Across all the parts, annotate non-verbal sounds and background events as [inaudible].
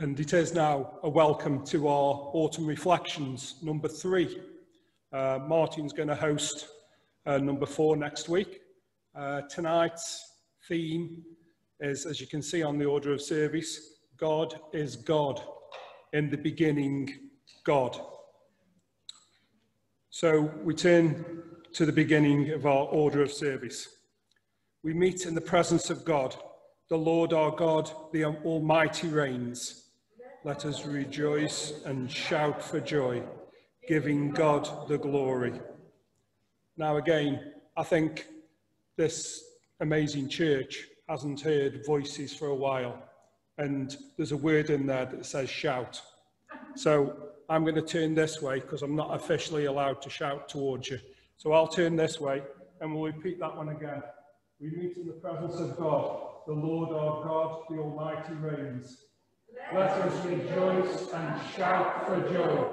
And it is now a welcome to our autumn reflections, number three. Uh, Martin's going to host uh, number four next week. Uh, tonight's theme is, as you can see on the order of service, God is God. In the beginning, God. So we turn to the beginning of our order of service. We meet in the presence of God. The Lord our God, the Almighty reigns. Let us rejoice and shout for joy, giving God the glory. Now, again, I think this amazing church hasn't heard voices for a while, and there's a word in there that says shout. So I'm going to turn this way because I'm not officially allowed to shout towards you. So I'll turn this way and we'll repeat that one again. We meet in the presence of God, the Lord our God, the Almighty reigns. Let us rejoice and shout for joy,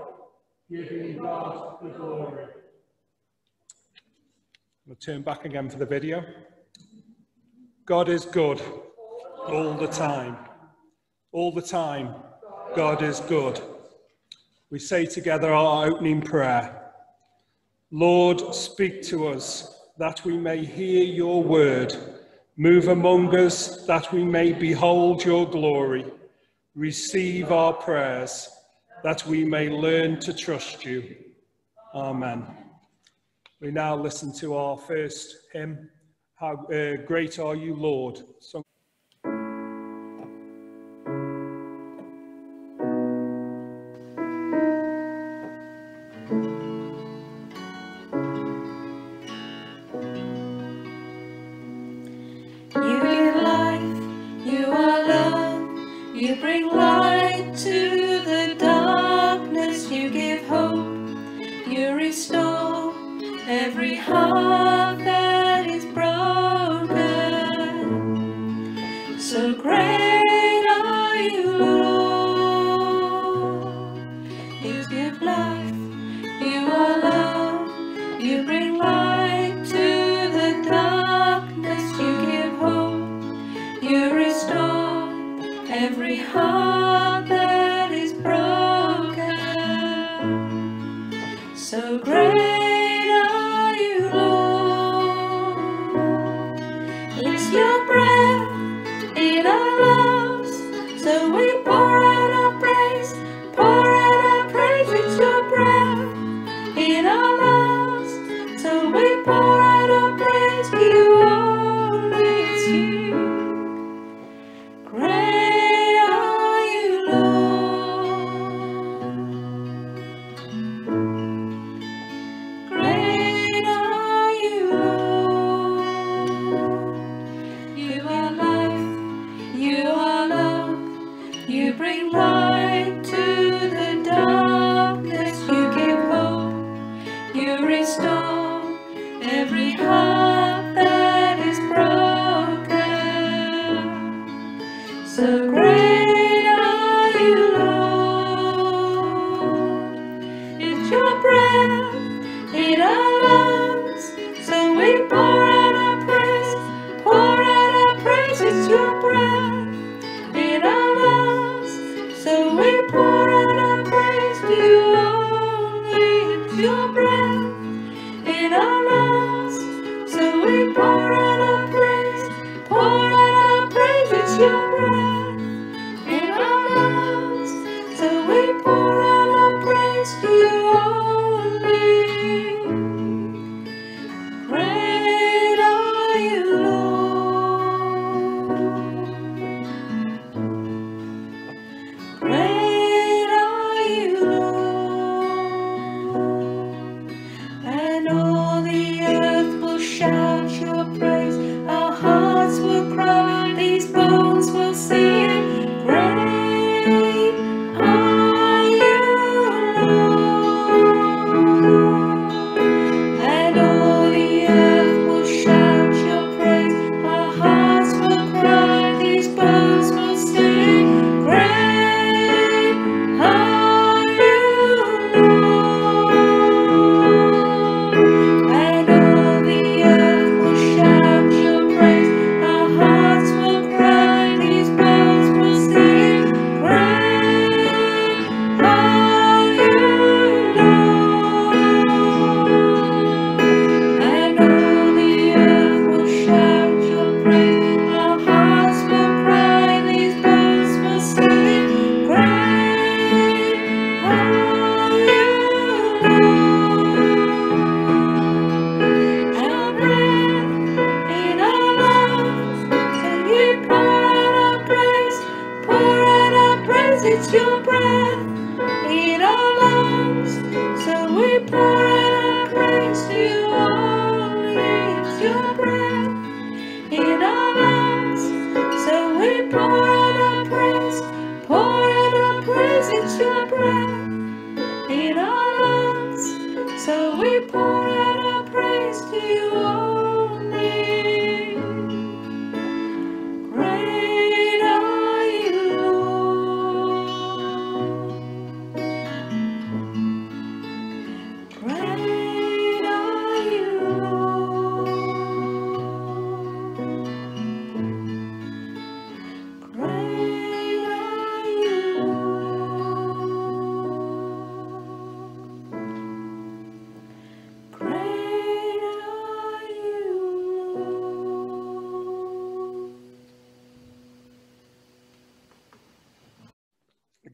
giving God the glory. We'll turn back again for the video. God is good all the time. All the time, God is good. We say together our opening prayer. Lord, speak to us that we may hear your word. Move among us that we may behold your glory receive our prayers that we may learn to trust you. Amen. We now listen to our first hymn, How uh, Great Are You, Lord.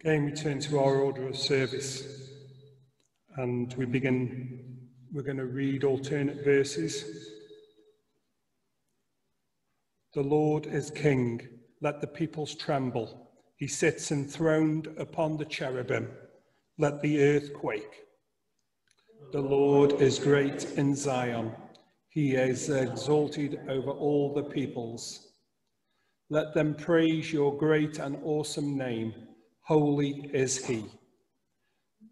Again, we turn to our order of service and we begin, we're going to read alternate verses. The Lord is King, let the peoples tremble. He sits enthroned upon the cherubim, let the earth quake. The Lord is great in Zion, he is exalted over all the peoples. Let them praise your great and awesome name. Holy is he.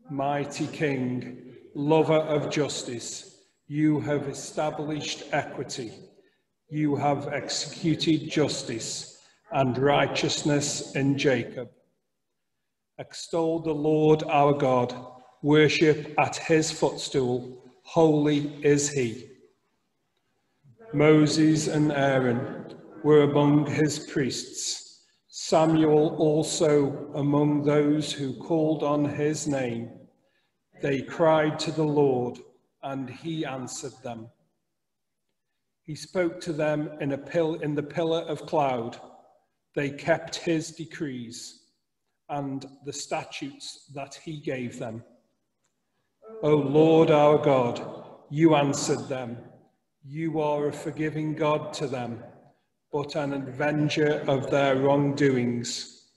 Mighty King, lover of justice, you have established equity. You have executed justice and righteousness in Jacob. Extol the Lord our God, worship at his footstool. Holy is he. Moses and Aaron were among his priests, Samuel also among those who called on his name. They cried to the Lord, and he answered them. He spoke to them in, a pill, in the pillar of cloud. They kept his decrees and the statutes that he gave them. O Lord our God, you answered them. You are a forgiving God to them, but an avenger of their wrongdoings.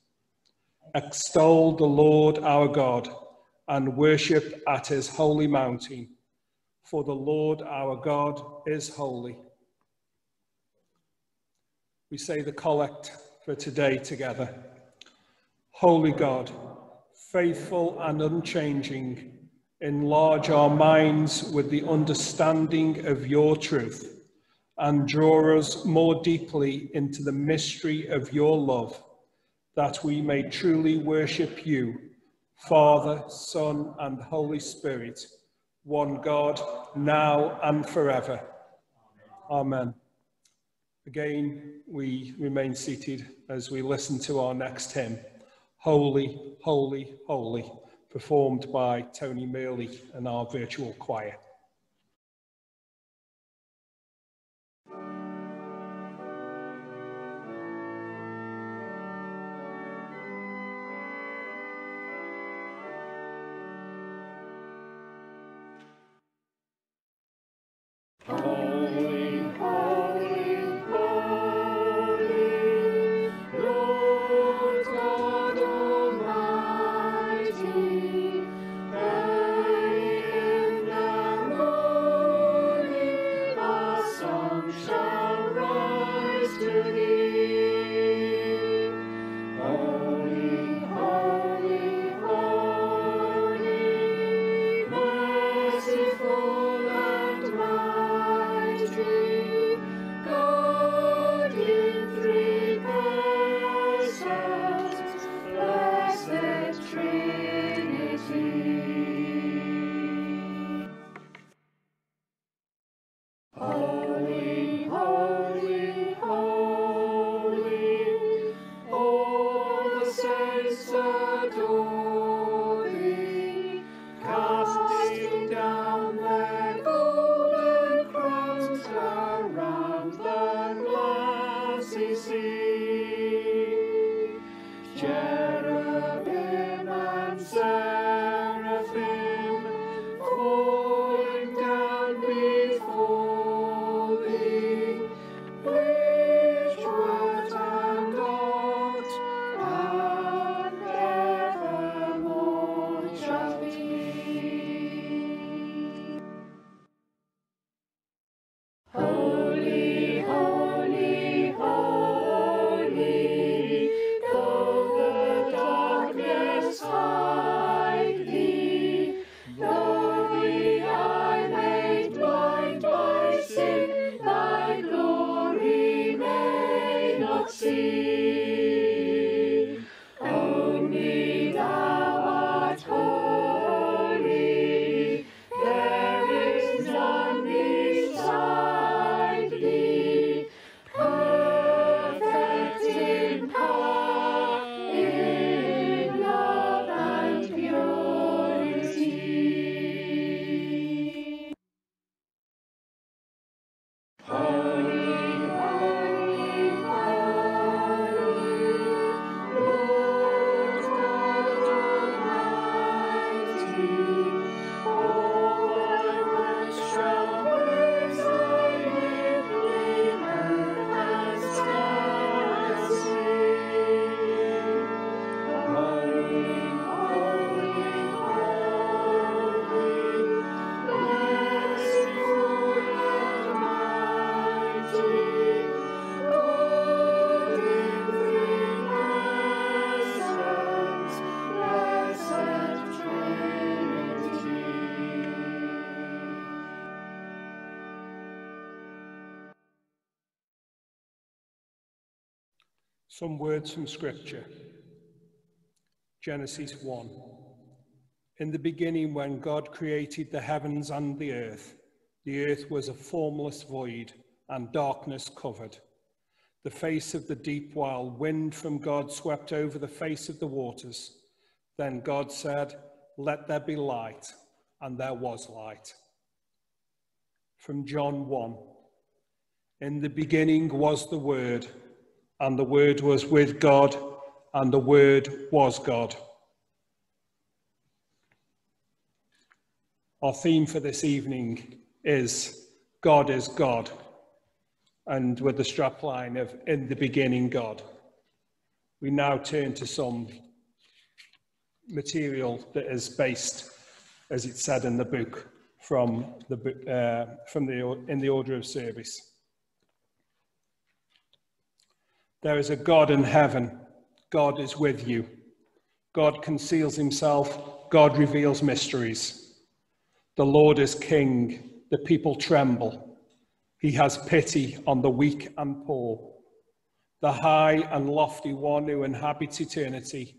Extol the Lord our God and worship at his holy mountain, for the Lord our God is holy. We say the collect for today together. Holy God, faithful and unchanging, enlarge our minds with the understanding of your truth and draw us more deeply into the mystery of your love, that we may truly worship you, Father, Son, and Holy Spirit, one God, now and forever. Amen. Again, we remain seated as we listen to our next hymn, Holy, Holy, Holy, performed by Tony Merley and our virtual choir. Some words from Scripture. Genesis 1. In the beginning, when God created the heavens and the earth, the earth was a formless void, and darkness covered the face of the deep, while wind from God swept over the face of the waters. Then God said, Let there be light, and there was light. From John 1 In the beginning was the Word, and the Word was with God, and the Word was God. Our theme for this evening is God is God, and with the strapline of In the beginning, God. We now turn to some material that is based, as it said in the book, from the, uh, from the, in the order of service. There is a God in heaven. God is with you. God conceals himself. God reveals mysteries. The Lord is king. The people tremble. He has pity on the weak and poor. The high and lofty one who inhabits eternity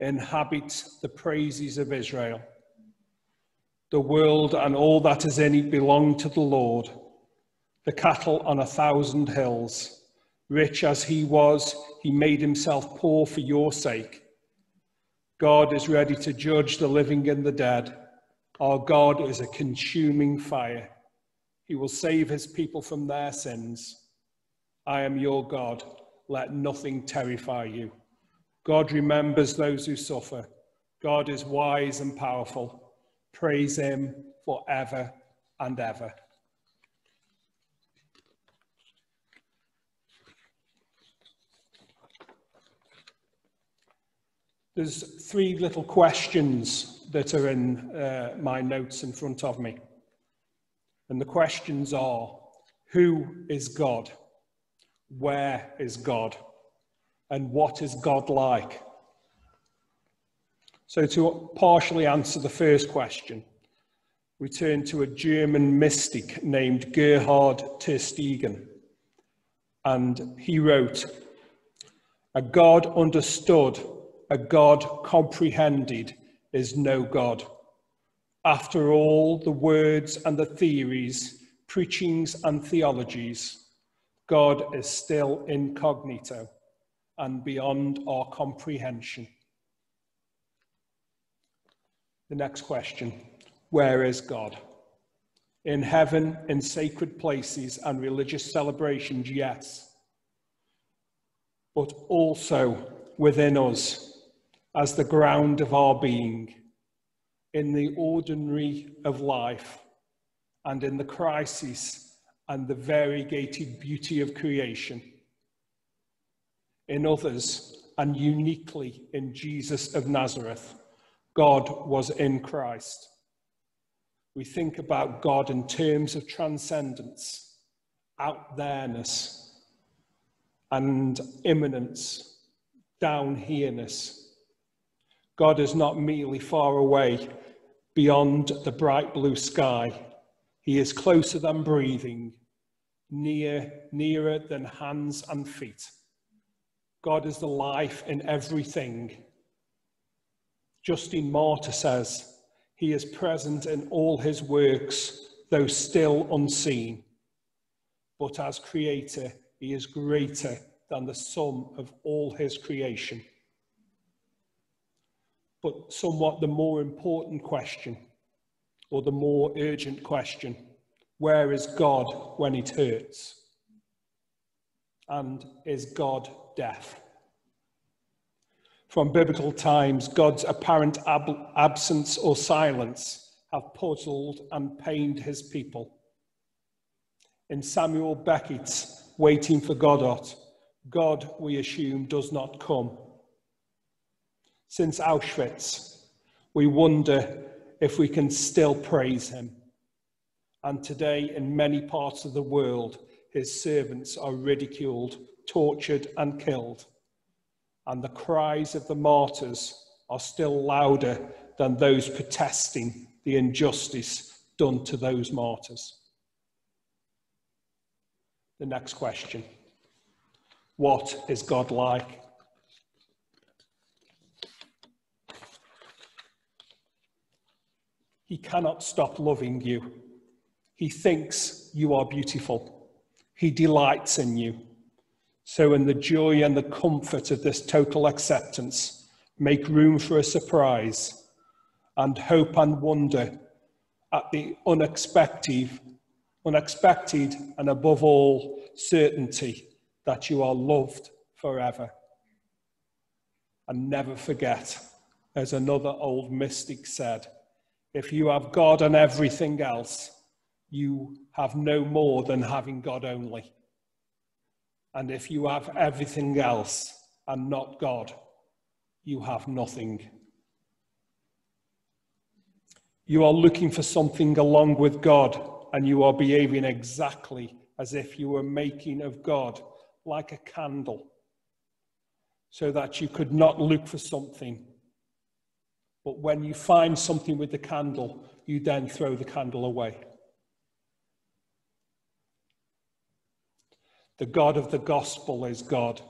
inhabits the praises of Israel. The world and all that is in it belong to the Lord. The cattle on a thousand hills. Rich as he was, he made himself poor for your sake. God is ready to judge the living and the dead. Our God is a consuming fire. He will save his people from their sins. I am your God. Let nothing terrify you. God remembers those who suffer. God is wise and powerful. Praise him forever and ever. There's three little questions that are in uh, my notes in front of me. And the questions are Who is God? Where is God? And what is God like? So, to partially answer the first question, we turn to a German mystic named Gerhard Tersteegen. And he wrote, A God understood a God comprehended is no God. After all the words and the theories, preachings and theologies, God is still incognito and beyond our comprehension. The next question Where is God? In heaven, in sacred places and religious celebrations, yes, but also within us as the ground of our being, in the ordinary of life, and in the crisis and the variegated beauty of creation. In others, and uniquely in Jesus of Nazareth, God was in Christ. We think about God in terms of transcendence, out there-ness, and immanence, down here-ness God is not merely far away beyond the bright blue sky. He is closer than breathing, near, nearer than hands and feet. God is the life in everything. Justin Martyr says, He is present in all his works, though still unseen. But as creator, he is greater than the sum of all his creation but somewhat the more important question, or the more urgent question where is God when it hurts? And is God deaf? From biblical times, God's apparent ab absence or silence have puzzled and pained his people. In Samuel Beckett's Waiting for Godot, God, we assume, does not come since Auschwitz, we wonder if we can still praise him. And today, in many parts of the world, his servants are ridiculed, tortured, and killed. And the cries of the martyrs are still louder than those protesting the injustice done to those martyrs. The next question What is God like? He cannot stop loving you. He thinks you are beautiful. He delights in you. So, in the joy and the comfort of this total acceptance, make room for a surprise and hope and wonder at the unexpected, unexpected and above all, certainty that you are loved forever. And never forget, as another old mystic said, if you have God and everything else, you have no more than having God only. And if you have everything else and not God, you have nothing. You are looking for something along with God, and you are behaving exactly as if you were making of God like a candle, so that you could not look for something. But when you find something with the candle, you then throw the candle away. The God of the gospel is God,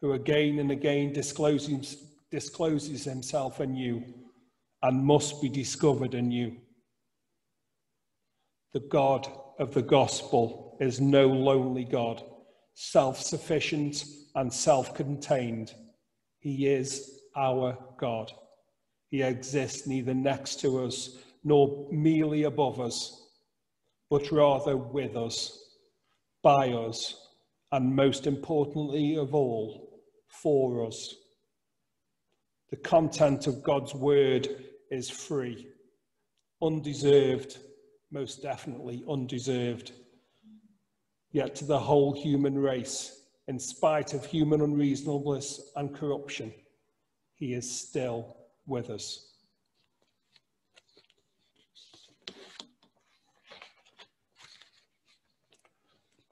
who again and again discloses, discloses himself anew and must be discovered anew. The God of the gospel is no lonely God, self sufficient and self contained. He is our God. He exists neither next to us nor merely above us, but rather with us, by us, and most importantly of all, for us. The content of God's word is free, undeserved, most definitely undeserved. Yet to the whole human race, in spite of human unreasonableness and corruption, he is still with us.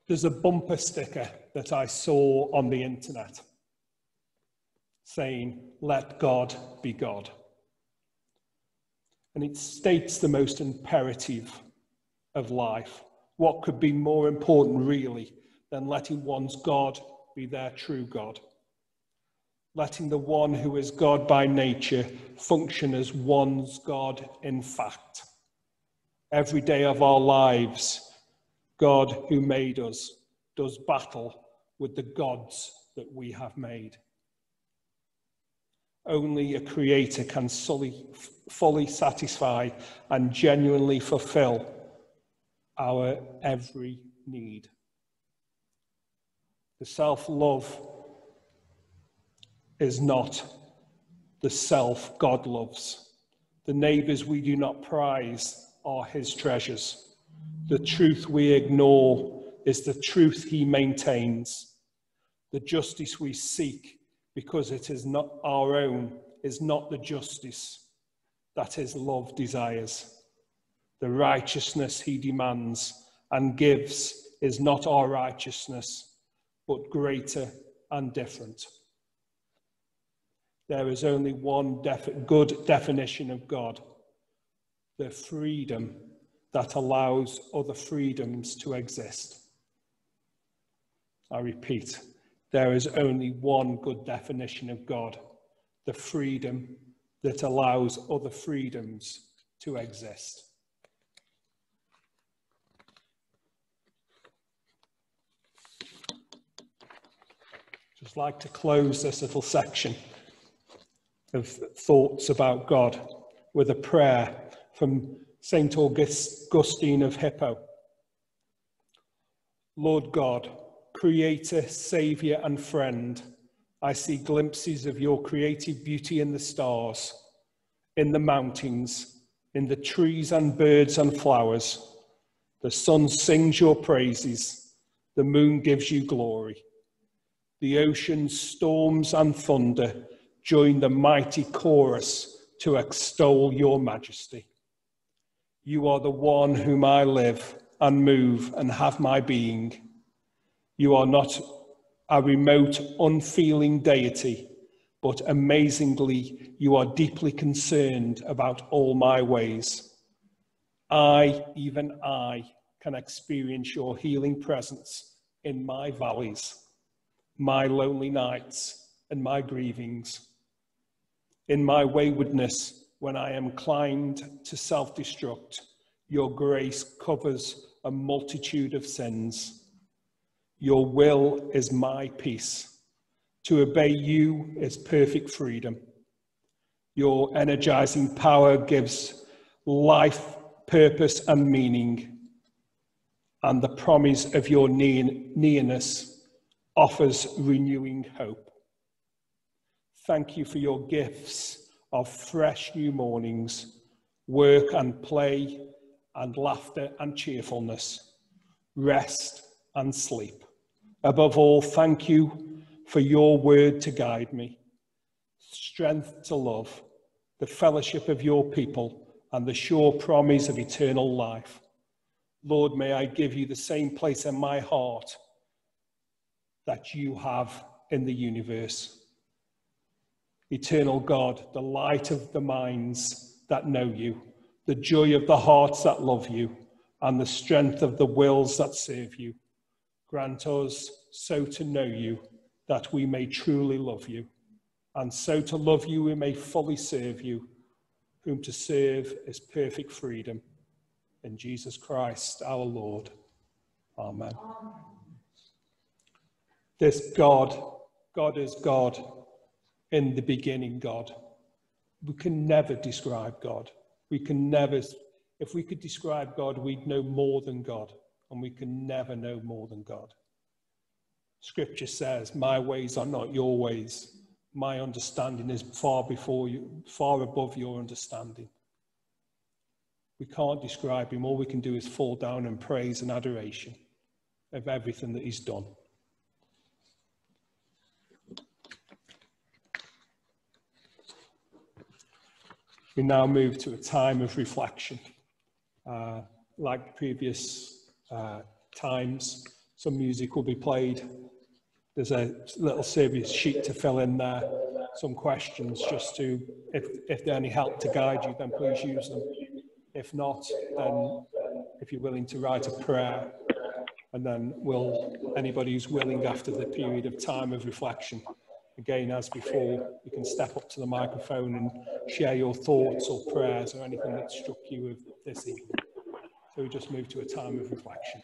There's a bumper sticker that I saw on the internet saying, Let God be God. And it states the most imperative of life. What could be more important, really, than letting one's God be their true God? Letting the one who is God by nature function as one's God in fact. Every day of our lives, God who made us does battle with the gods that we have made. Only a creator can fully, fully satisfy and genuinely fulfill our every need. The self love is not the self God loves. The neighbours we do not prize are his treasures. The truth we ignore is the truth he maintains. The justice we seek, because it is not our own, is not the justice that his love desires. The righteousness he demands and gives is not our righteousness, but greater and different. There is only one def- good definition of God the freedom that allows other freedoms to exist. I repeat, there is only one good definition of God the freedom that allows other freedoms to exist. Just like to close this little section of thoughts about God with a prayer from St. Augustine of Hippo. Lord God, Creator, Saviour, and Friend, I see glimpses of your creative beauty in the stars, in the mountains, in the trees and birds and flowers. The sun sings your praises, the moon gives you glory. The ocean's storms and thunder join the mighty chorus to extol your majesty. You are the one whom I live and move and have my being. You are not a remote, unfeeling deity, but amazingly, you are deeply concerned about all my ways. I, even I, can experience your healing presence in my valleys, my lonely nights and my grievings. In my waywardness, when I am inclined to self destruct, your grace covers a multitude of sins. Your will is my peace. To obey you is perfect freedom. Your energizing power gives life, purpose, and meaning. And the promise of your nearness offers renewing hope. Thank you for your gifts of fresh new mornings, work and play, and laughter and cheerfulness, rest and sleep. Above all, thank you for your word to guide me, strength to love, the fellowship of your people, and the sure promise of eternal life. Lord, may I give you the same place in my heart that you have in the universe. Eternal God, the light of the minds that know you, the joy of the hearts that love you, and the strength of the wills that serve you. Grant us so to know you that we may truly love you, and so to love you we may fully serve you, whom to serve is perfect freedom. In Jesus Christ our Lord. Amen. This God, God is God in the beginning God. We can never describe God. We can never, if we could describe God, we'd know more than God, and we can never know more than God. Scripture says, My ways are not your ways. My understanding is far before you, far above your understanding. We can't describe him. All we can do is fall down and praise and adoration of everything that he's done. We now move to a time of reflection. Uh, like previous uh, times, some music will be played. There's a little service sheet to fill in there, some questions just to, if, if they're any help to guide you, then please use them. If not, then if you're willing to write a prayer, and then will anybody who's willing after the period of time of reflection again, as before, you can step up to the microphone and share your thoughts or prayers or anything that struck you this evening. So we just move to a time of reflection.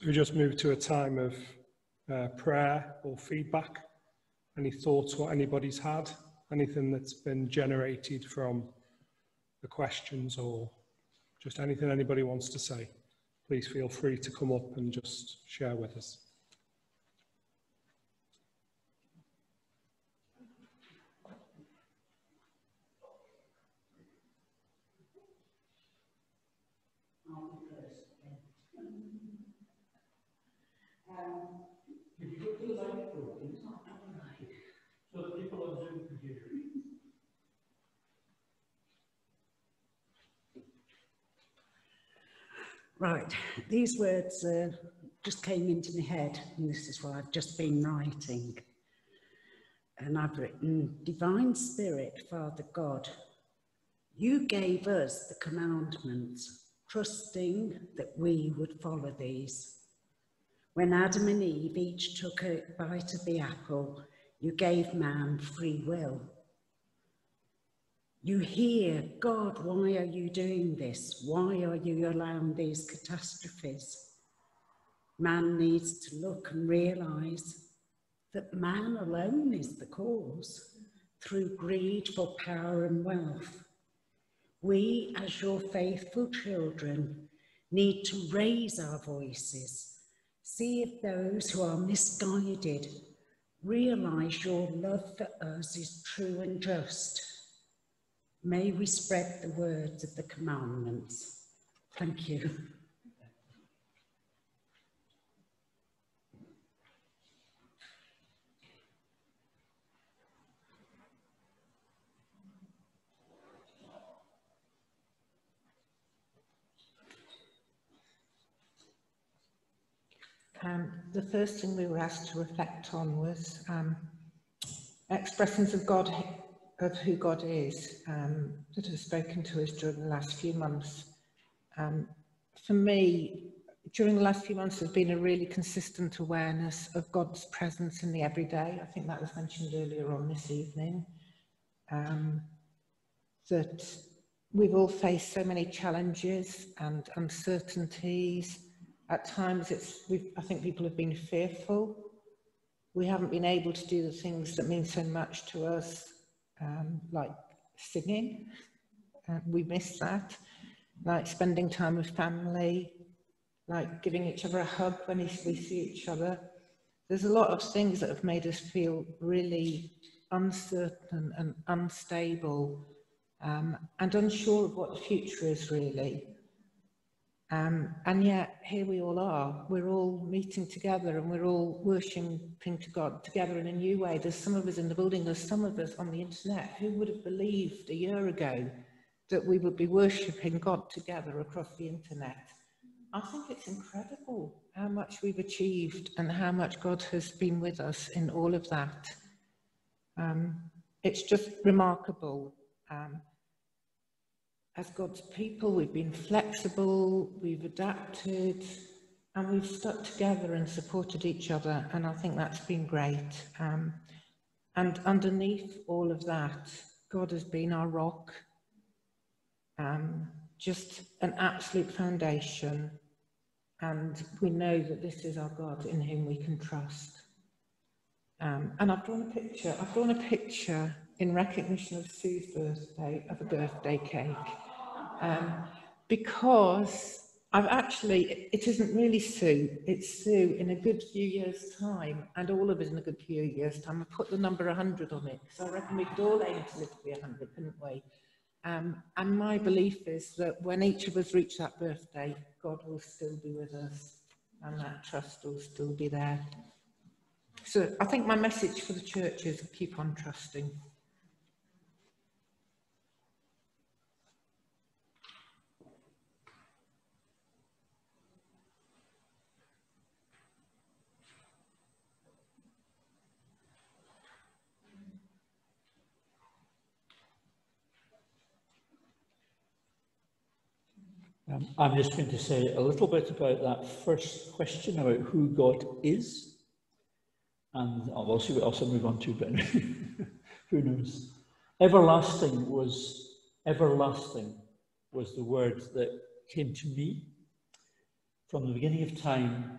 So we just move to a time of uh, prayer or feedback. Any thoughts what anybody's had? Anything that's been generated from the questions or just anything anybody wants to say? Please feel free to come up and just share with us. Right, these words uh, just came into my head, and this is what I've just been writing. And I've written, Divine Spirit, Father God, you gave us the commandments, trusting that we would follow these. When Adam and Eve each took a bite of the apple, you gave man free will. You hear, God, why are you doing this? Why are you allowing these catastrophes? Man needs to look and realise that man alone is the cause through greed for power and wealth. We, as your faithful children, need to raise our voices, see if those who are misguided realise your love for us is true and just. May we spread the words of the commandments. Thank you. Um, the first thing we were asked to reflect on was um, expressions of God, of who God is, um, that have spoken to us during the last few months. Um, for me, during the last few months, there's been a really consistent awareness of God's presence in the everyday. I think that was mentioned earlier on this evening. Um, that we've all faced so many challenges and uncertainties at times, it's, I think people have been fearful. We haven't been able to do the things that mean so much to us, um, like singing. Uh, we miss that. Like spending time with family, like giving each other a hug when we see each other. There's a lot of things that have made us feel really uncertain and unstable um, and unsure of what the future is really. Um, and yet here we all are. We're all meeting together and we're all worshipping to God together in a new way. There's some of us in the building, there's some of us on the internet. Who would have believed a year ago that we would be worshipping God together across the internet? I think it's incredible how much we've achieved and how much God has been with us in all of that. Um, it's just remarkable. Um, as God's people, we've been flexible, we've adapted, and we've stuck together and supported each other. And I think that's been great. Um, and underneath all of that, God has been our rock, um, just an absolute foundation. And we know that this is our God in whom we can trust. Um, and I've drawn a picture. I've drawn a picture in recognition of Sue's birthday, of a birthday cake um, because I've actually, it isn't really Sue, it's Sue in a good few years' time, and all of us in a good few years' time. I put the number 100 on it, so I reckon we could all aim to live to be 100, couldn't we? Um, and my belief is that when each of us reach that birthday, God will still be with us, and that trust will still be there. So I think my message for the church is keep on trusting. Um, I'm just going to say a little bit about that first question about who God is. And I'll see what else I move on to, but [laughs] who knows. Everlasting was, everlasting was the word that came to me from the beginning of time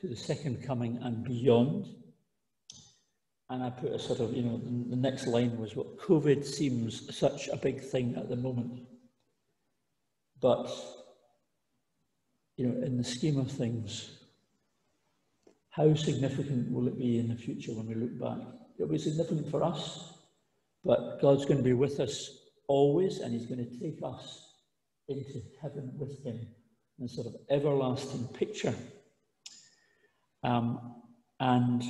to the second coming and beyond. And I put a sort of, you know, the next line was what COVID seems such a big thing at the moment. But you know, in the scheme of things, how significant will it be in the future when we look back? It'll be significant for us, but God's going to be with us always, and He's going to take us into heaven with Him in a sort of everlasting picture. Um, and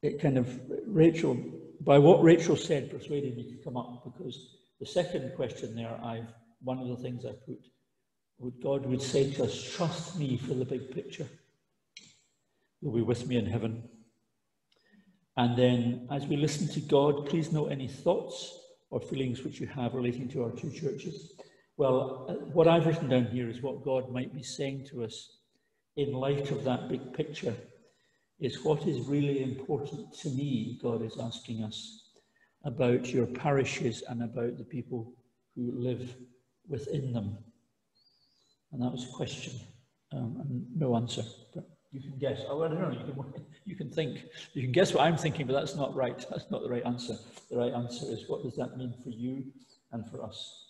it kind of, Rachel, by what Rachel said, persuaded me to come up because the second question there, I've, one of the things I put would God would say to us, trust me for the big picture. You'll be with me in heaven. And then as we listen to God, please note any thoughts or feelings which you have relating to our two churches. Well, uh, what I've written down here is what God might be saying to us in light of that big picture is what is really important to me, God is asking us about your parishes and about the people who live within them. And that was a question um, and no answer. But You can guess. Oh, I don't know. You can, [laughs] you can think. You can guess what I'm thinking, but that's not right. That's not the right answer. The right answer is what does that mean for you and for us?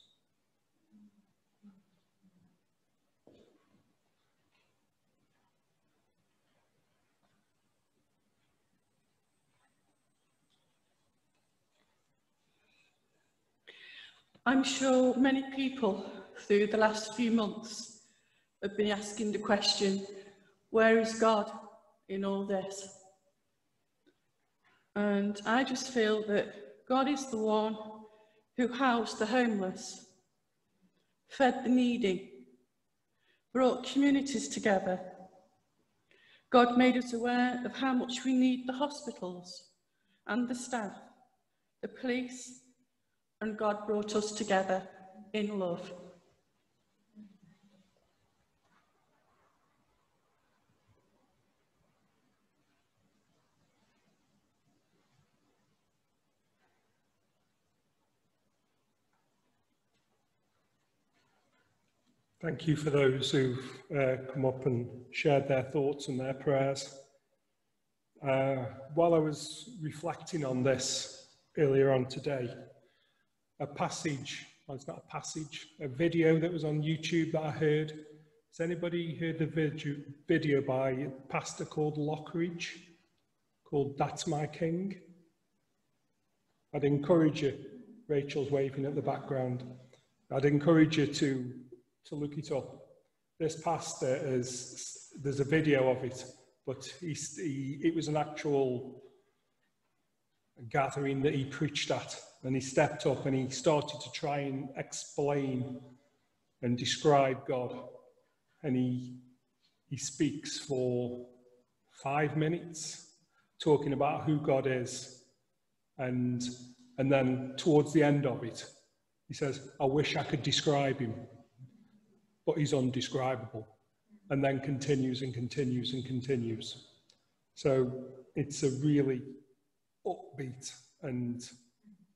I'm sure many people through the last few months have been asking the question, where is God in all this? And I just feel that God is the one who housed the homeless, fed the needy, brought communities together. God made us aware of how much we need the hospitals and the staff, the police, and God brought us together in love. Thank you for those who've uh, come up and shared their thoughts and their prayers. Uh, while I was reflecting on this earlier on today, a passage, well, it's not a passage, a video that was on YouTube that I heard. Has anybody heard the video, video by a pastor called Lockridge called That's My King? I'd encourage you, Rachel's waving at the background, I'd encourage you to to look it up. This pastor is, there's a video of it, but he, he, it was an actual gathering that he preached at. And he stepped up and he started to try and explain and describe God. And he, he speaks for five minutes talking about who God is. And, and then towards the end of it, he says, I wish I could describe him but he's undescribable, and then continues and continues and continues. So it's a really upbeat, and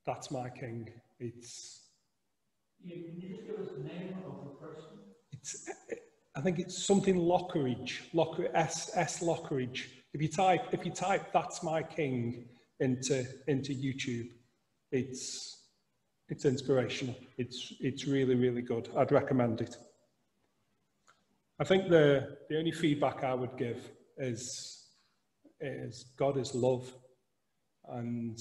that's my king. It's. You, can you just give us the name of the person? It's. I think it's something Lockeridge, Lockridge S S Lockeridge. If you type, if you type "That's my king" into into YouTube, it's it's inspirational. It's it's really really good. I'd recommend it. I think the, the only feedback I would give is, is God is love. And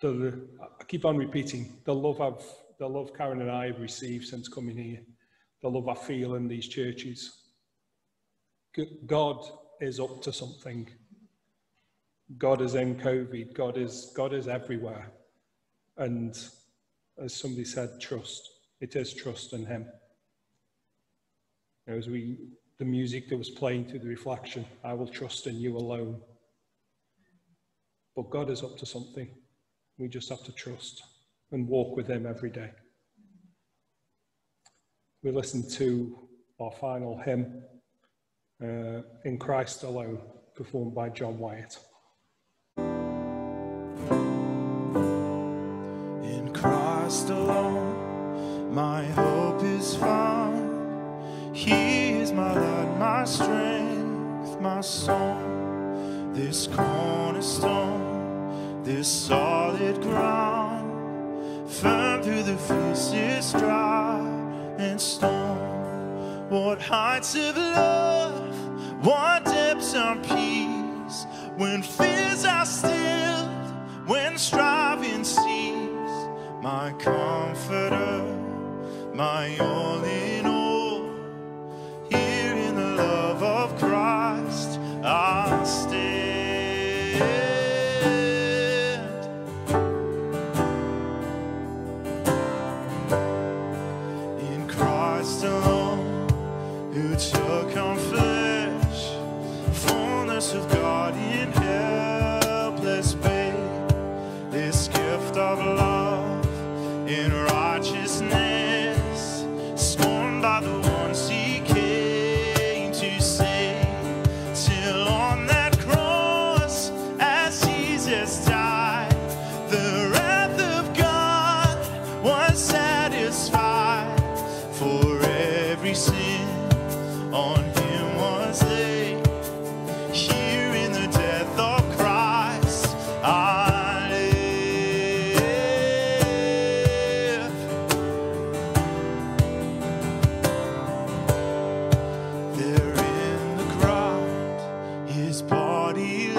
the, I keep on repeating the love I've, the love Karen and I have received since coming here, the love I feel in these churches. God is up to something. God is in COVID. God is, God is everywhere. And as somebody said, trust. It is trust in Him as we, the music that was playing through the reflection, I will trust in you alone. But God is up to something. We just have to trust and walk with Him every day. We listen to our final hymn, uh, In Christ Alone, performed by John Wyatt. In Christ alone, my hope my strength, my song. This cornerstone, this solid ground, firm through the fiercest drought and storm. What heights of love, what depths of peace, when fears are stilled, when striving cease, my comforter, my all body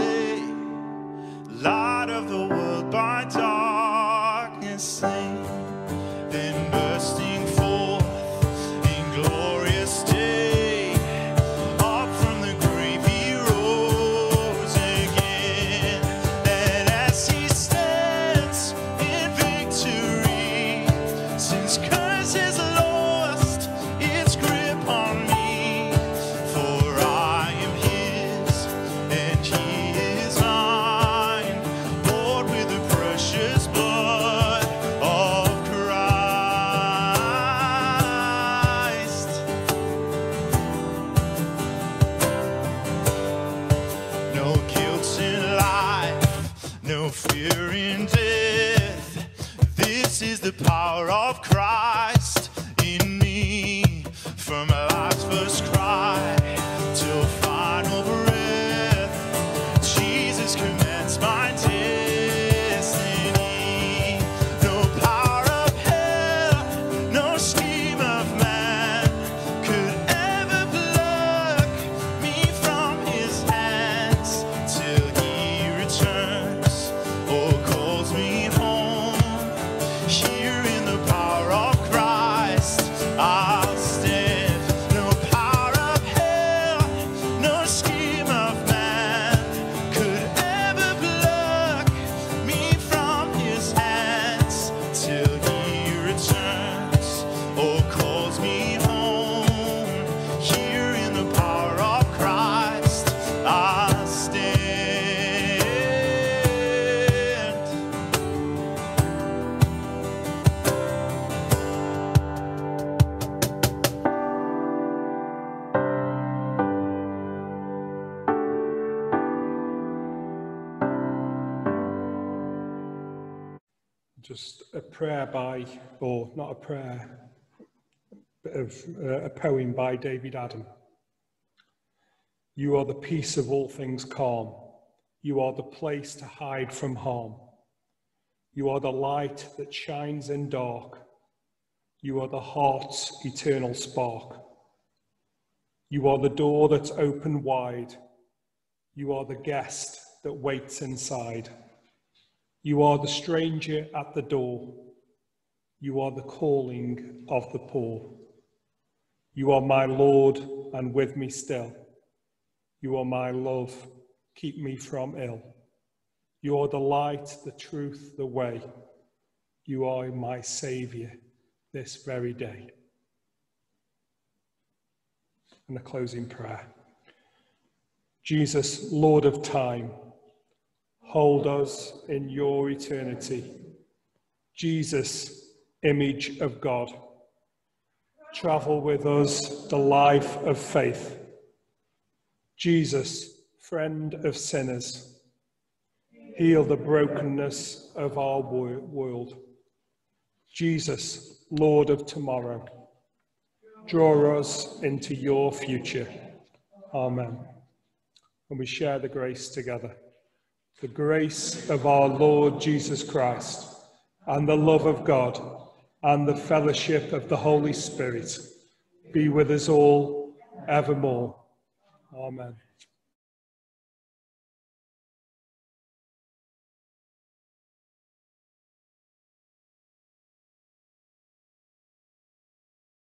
by, or not a prayer, bit of uh, a poem by David Adam. You are the peace of all things calm. You are the place to hide from harm. You are the light that shines in dark. You are the heart's eternal spark. You are the door that's open wide. You are the guest that waits inside. You are the stranger at the door. You are the calling of the poor. You are my Lord and with me still. You are my love, keep me from ill. You are the light, the truth, the way. You are my Saviour this very day. And a closing prayer. Jesus, Lord of time, hold us in your eternity. Jesus, image of God, travel with us the life of faith. Jesus, friend of sinners, heal the brokenness of our world. Jesus, Lord of tomorrow, draw us into your future. Amen. And we share the grace together. The grace of our Lord Jesus Christ, and the love of God, and the fellowship of the Holy Spirit be with us all evermore. Amen.